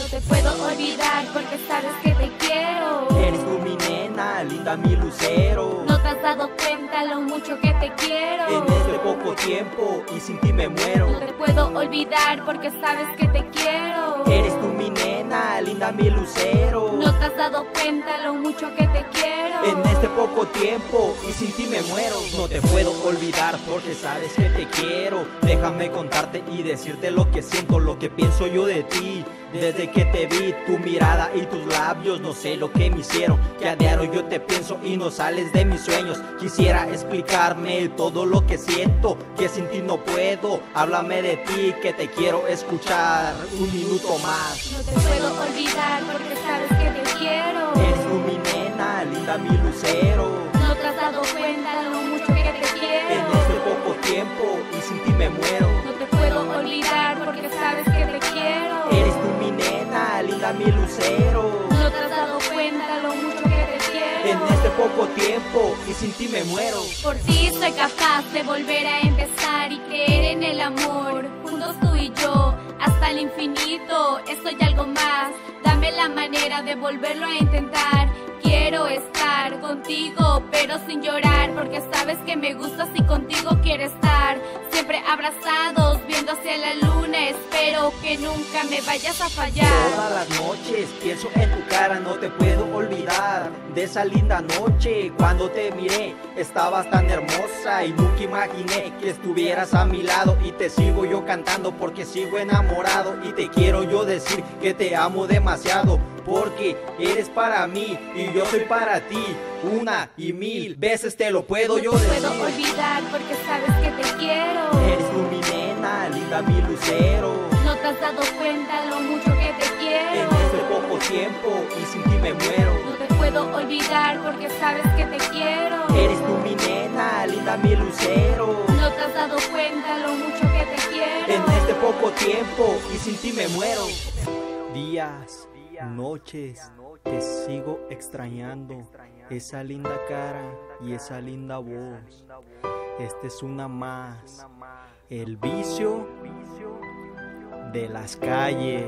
te puedo olvidar porque sabes que te quiero. Eres tú mi nena, linda mi lucero. No te has dado cuenta lo mucho que te quiero. En este poco tiempo y sin ti me muero. No te puedo olvidar porque sabes que te quiero. Eres mi lucero. No te has dado cuenta lo mucho que te quiero. En este poco tiempo y sin ti me muero. No te puedo olvidar porque sabes que te quiero. Déjame contarte y decirte lo que siento, lo que pienso yo de ti. Desde que te vi, tu mirada y tus labios, no sé lo que me hicieron. Que a diario yo te pienso y no sales de mis sueños. Quisiera explicarme todo lo que siento, que sin ti no puedo. Háblame de ti, que te quiero escuchar un minuto más. No te puedo olvidar porque sabes que te quiero. Eres tú mi nena, linda mi lucero. No te has dado cuenta lo mucho que te quiero. En este poco tiempo y sin ti me muero. No te puedo olvidar porque sabes que te quiero. Eres tú mi nena, linda mi lucero. No te has dado cuenta lo mucho que te quiero. En este poco tiempo y sin ti me muero. Por ti soy capaz de volver a empezar y creer en el amor. Juntos tú y yo, hasta el infinito. Estoy. Dame la manera de volverlo a intentar. Quiero estar contigo, pero sin llorar, porque sabes que me gustas y contigo quiero estar. Siempre abrazados, viendo hacia la luna. Espero que nunca me vayas a fallar. Todas las noches pienso en tu cara, no te puedo olvidar de esa linda noche cuando te miré. Estabas tan hermosa y nunca imaginé que estuvieras a mi lado y te sigo yo cantando porque sigo enamorado y te quiero yo decir que te amo demasiado porque eres para mí y yo soy para ti. Una y mil veces te lo puedo yo no te decir. puedo olvidar porque sabes que te quiero. Eres linda mi lucero. No te has dado cuenta lo mucho que te En quiero. este poco tiempo y sin ti me muero. No te puedo olvidar porque sabes que te quiero. Eres tú mi nena, linda mi lucero. No te has dado cuenta lo mucho que te quiero. En este poco tiempo y sin ti me muero. Días, noches, te sigo extrañando. Esa linda cara y esa linda voz. Este es una más. El vicio de las calles.